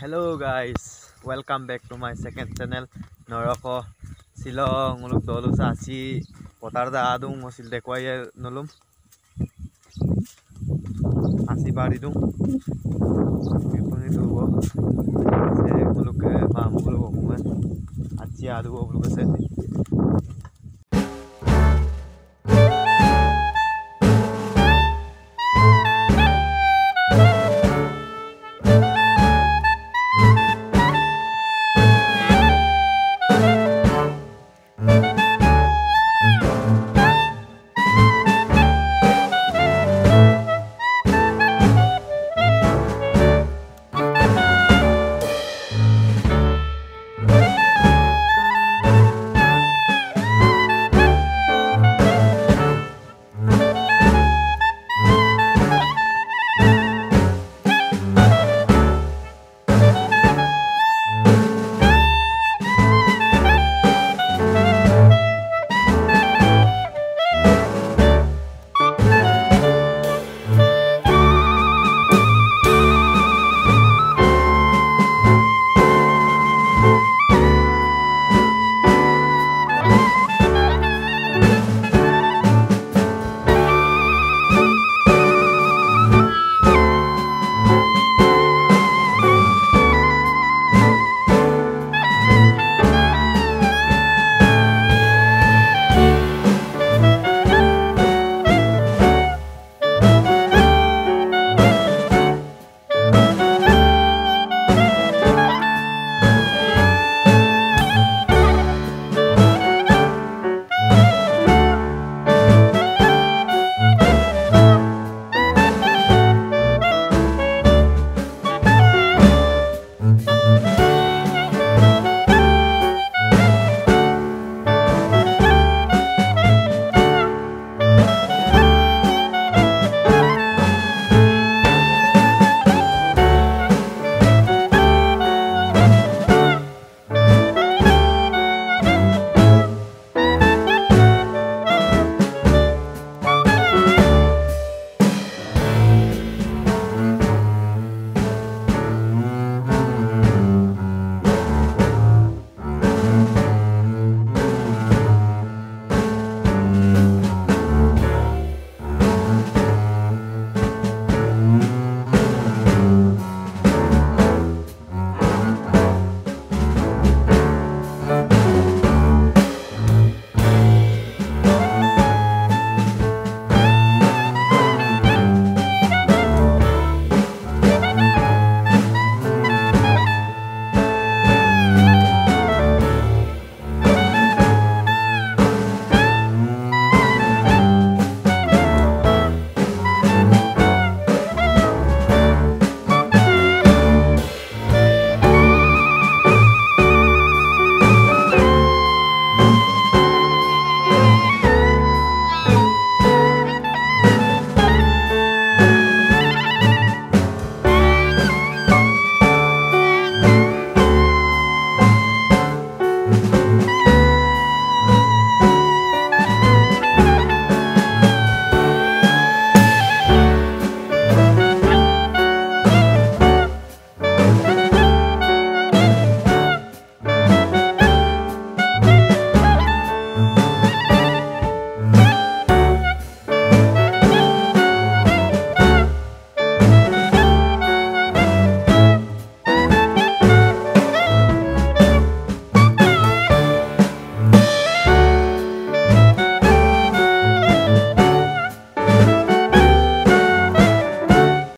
hello' guys welcome back to my second channel নৰস Shillong অলপ দল উচা আছি পথাৰ যা দিওঁ আছিল দেখুৱাই নলম আছি পাৰি দিওঁ বিপুণি ধৰিব আছে এওঁলোকে বা মোক অসমে আজি আধুব